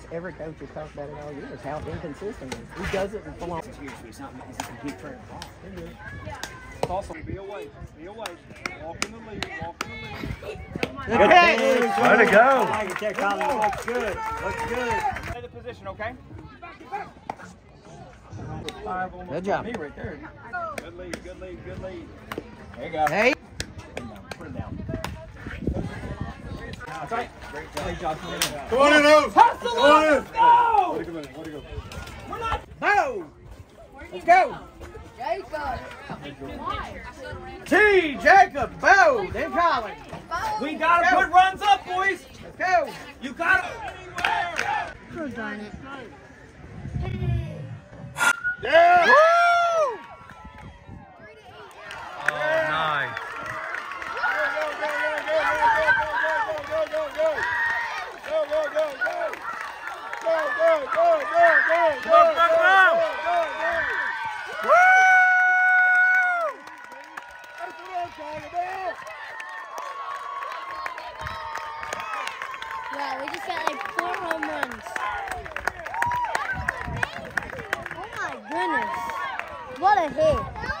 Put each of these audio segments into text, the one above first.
is every coach has talked about it all year is how inconsistent he is. He does it in full on. He's not. He's not going to keep turning the ball. Also, be away. Be away. Walk in the lead. Walk in the lead. Good catch. Way to go. I like it there, Collin. Looks good. Looks good. Play the position, okay? Good job. Me right there. Good lead. Good lead. Good lead. There you go. Hey. Put him down. Great job. Come on in, Oaks. Hustle Come on in. go. Way to go. Let's go. T. Jacob. Bo. Then Collin. We gotta Go. put runs up, boys. Let's go. You gotta. Oh, darn it. Yeah. Oh, nice. Go, go, go. Wow, we just got like four home runs. Oh my goodness. What a hit. No.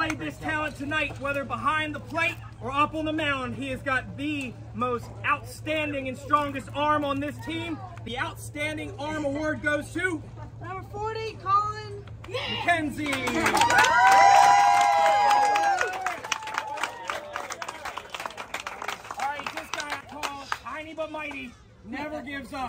displayed this talent tonight, whether behind the plate or up on the mound. He has got the most outstanding and strongest arm on this team. The Outstanding Arm Award goes to Number 40, Collin. McKenzie. All right, this guy I call tiny but mighty, never gives up.